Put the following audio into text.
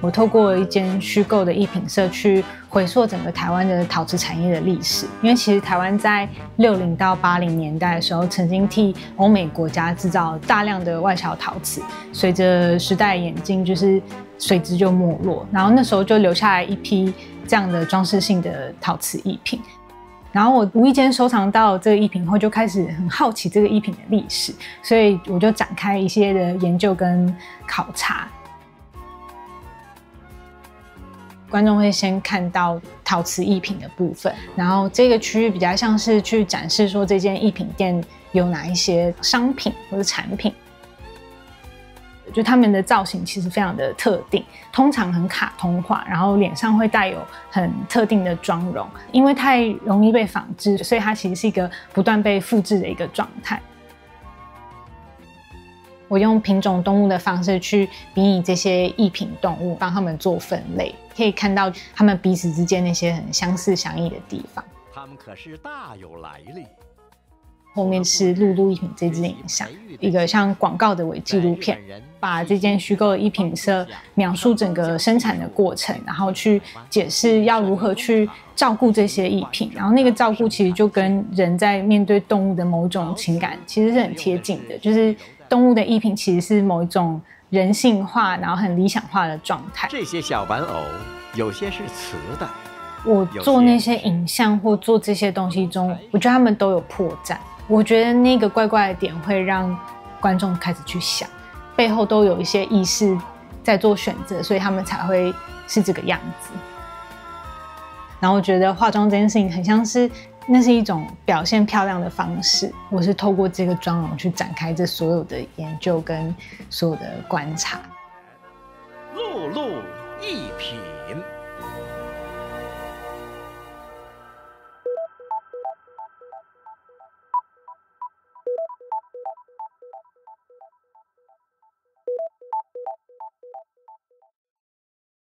我透过一间虚构的艺品社区回溯整个台湾的陶瓷产业的历史。因为其实台湾在六零到八零年代的时候曾经替欧美国家制造大量的外销陶瓷随着时代演进就是随之就没落。然后那时候就留下来一批这样的装饰性的陶瓷艺品。然后我无意间收藏到这个艺品后，就开始很好奇这个艺品的历史，所以我就展开一些的研究跟考察。观众会先看到陶瓷艺品的部分，然后这个区域比较像是去展示说这间艺品店有哪一些商品或者产品。就他们的造型其实非常的特定，通常很卡通化，然后脸上会带有很特定的妆容，因为太容易被仿制，所以它其实是一个不断被复制的一个状态。我用品种动物的方式去比拟这些异品动物，帮他们做分类，可以看到他们彼此之间那些很相似相异的地方。他们可是大有来历。后面是露露艺品这支影像，一个像广告的伪纪录片，把这件虚构的艺品社描述整个生产的过程，然后去解释要如何去照顾这些艺品，然后那个照顾其实就跟人在面对动物的某种情感其实是很贴近的，就是动物的艺品其实是某一种人性化，然后很理想化的状态。这些小玩偶有些是瓷的，我做那些影像或做这些东西中，我觉得他们都有破绽。我觉得那个怪怪的点会让观众开始去想，背后都有一些意识在做选择，所以他们才会是这个样子。然后我觉得化妆这件事情很像是，那是一种表现漂亮的方式。我是透过这个妆容去展开这所有的研究跟所有的观察。露露一品。